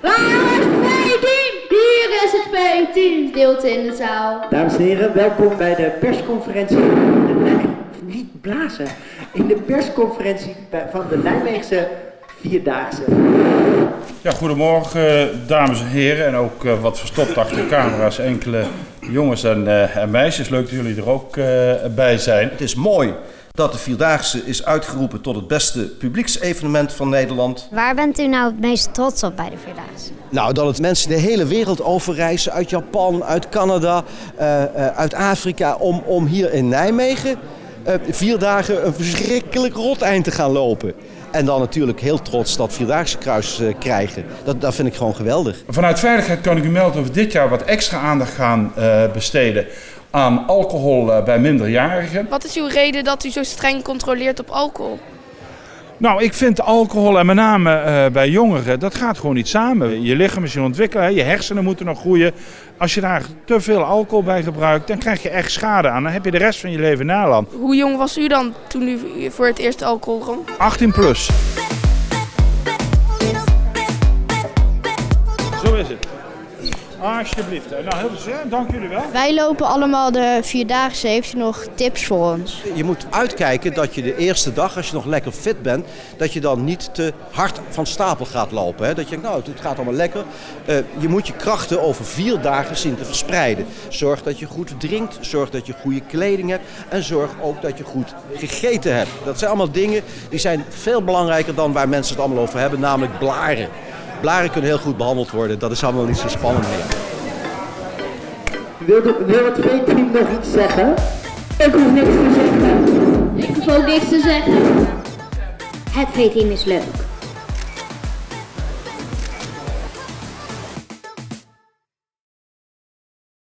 Waar is het P-team? Hier is het P-team. Stilte in de zaal. Dames en heren, welkom bij de persconferentie. De Nij- Niet blazen. In de persconferentie van de Nijmeegse Vierdaagse. Ja, goedemorgen dames en heren en ook eh, wat verstopt achter de camera's enkele jongens en, eh, en meisjes. Leuk dat jullie er ook eh, bij zijn. Het is mooi dat de Vierdaagse is uitgeroepen tot het beste publieksevenement van Nederland. Waar bent u nou het meest trots op bij de Vierdaagse? Nou, dat het mensen de hele wereld overreizen, uit Japan, uit Canada, eh, eh, uit Afrika, om, om hier in Nijmegen eh, vier dagen een verschrikkelijk rot eind te gaan lopen. En dan natuurlijk heel trots dat Vierdaagse kruis eh, krijgen. Dat, dat vind ik gewoon geweldig. Vanuit veiligheid kan ik u melden dat we dit jaar wat extra aandacht gaan eh, besteden aan alcohol eh, bij minderjarigen. Wat is uw reden dat u zo streng controleert op alcohol? Nou, ik vind alcohol en met name eh, bij jongeren, dat gaat gewoon niet samen. Je lichaam is in ontwikkelen, je hersenen moeten nog groeien. Als je daar te veel alcohol bij gebruikt, dan krijg je echt schade aan. Dan heb je de rest van je leven naland. Hoe jong was u dan toen u voor het eerst alcohol dronk? 18 plus. Alsjeblieft. Nou, heel veel dank jullie wel. Wij lopen allemaal de Vierdaagse. Heeft u nog tips voor ons? Je moet uitkijken dat je de eerste dag, als je nog lekker fit bent, dat je dan niet te hard van stapel gaat lopen. Hè? Dat je denkt, nou, het gaat allemaal lekker. Eh, je moet je krachten over vier dagen zien te verspreiden. Zorg dat je goed drinkt, zorg dat je goede kleding hebt en zorg ook dat je goed gegeten hebt. Dat zijn allemaal dingen die zijn veel belangrijker dan waar mensen het allemaal over hebben, namelijk blaren. Blaren kunnen heel goed behandeld worden, dat is allemaal niet zo spannend meer. Wil, de, wil het V-team nog iets zeggen? Ik hoef niks te zeggen. Ik hoef ook niks te zeggen. Het V-team is leuk.